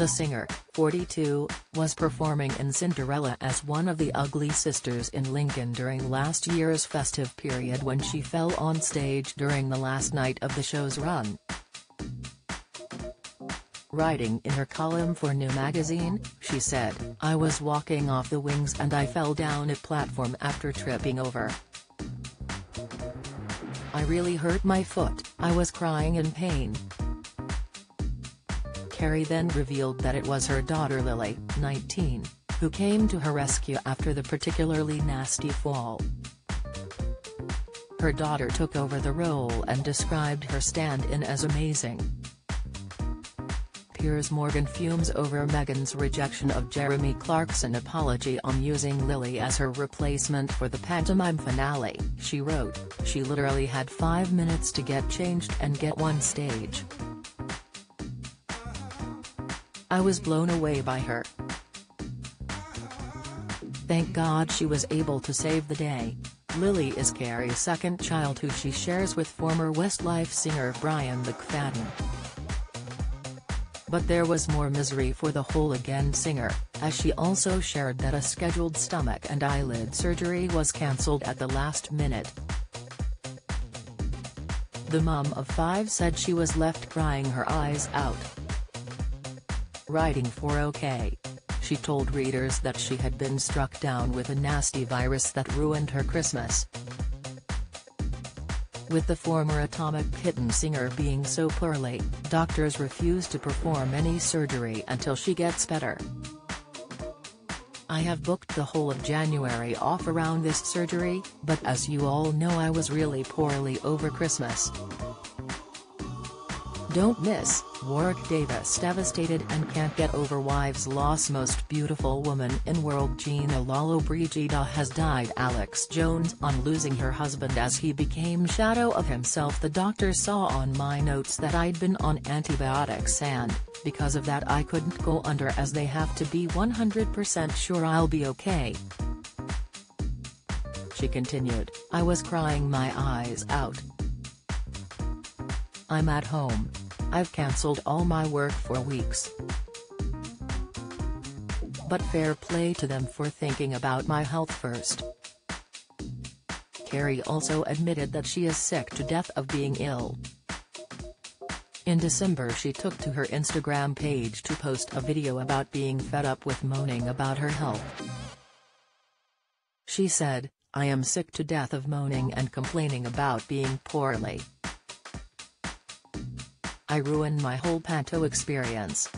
The singer, 42, was performing in Cinderella as one of the ugly sisters in Lincoln during last year's festive period when she fell on stage during the last night of the show's run. Writing in her column for New Magazine, she said, I was walking off the wings and I fell down a platform after tripping over. I really hurt my foot, I was crying in pain, Kerry then revealed that it was her daughter Lily, 19, who came to her rescue after the particularly nasty fall. Her daughter took over the role and described her stand-in as amazing. Piers Morgan fumes over Meghan's rejection of Jeremy Clarkson apology on using Lily as her replacement for the pantomime finale. She wrote, she literally had five minutes to get changed and get one stage. I was blown away by her. Thank God she was able to save the day. Lily is Kerry's second child who she shares with former Westlife singer Brian McFadden. But there was more misery for the whole again singer, as she also shared that a scheduled stomach and eyelid surgery was cancelled at the last minute. The mum of five said she was left crying her eyes out. Writing for OK. She told readers that she had been struck down with a nasty virus that ruined her Christmas. With the former Atomic Kitten singer being so poorly, doctors refuse to perform any surgery until she gets better. I have booked the whole of January off around this surgery, but as you all know I was really poorly over Christmas. Don't miss, Warwick Davis devastated and can't get over wife's loss Most beautiful woman in world Gina Lollobrigida has died Alex Jones on losing her husband as he became shadow of himself The doctor saw on my notes that I'd been on antibiotics and, because of that I couldn't go under as they have to be 100% sure I'll be okay. She continued, I was crying my eyes out. I'm at home. I've cancelled all my work for weeks. But fair play to them for thinking about my health first. Kerry also admitted that she is sick to death of being ill. In December she took to her Instagram page to post a video about being fed up with moaning about her health. She said, I am sick to death of moaning and complaining about being poorly. I ruined my whole panto experience.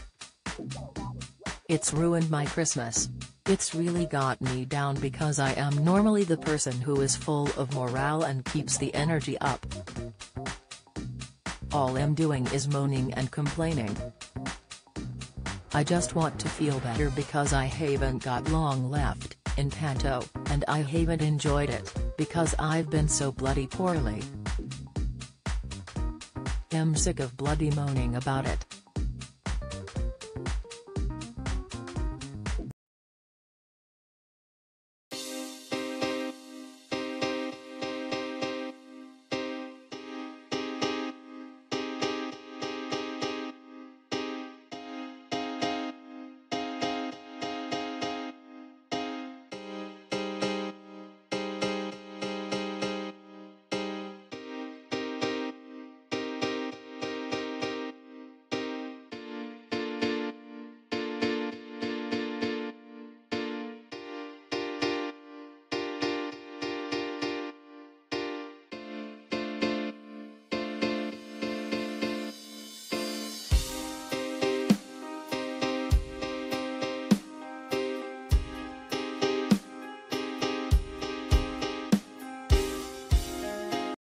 It's ruined my Christmas. It's really got me down because I am normally the person who is full of morale and keeps the energy up. All I'm doing is moaning and complaining. I just want to feel better because I haven't got long left, in Panto, and I haven't enjoyed it, because I've been so bloody poorly. Am sick of bloody moaning about it.